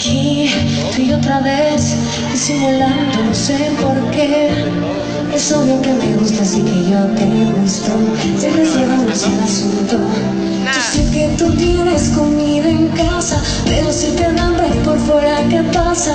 aquí y otra vez disimulando, no sé por qué. Es obvio que me gusta y que yo te gusto. Siempre llevamos el asunto. Yo sé que tú tienes comida en casa, pero si te dan por fuera, ¿qué pasa?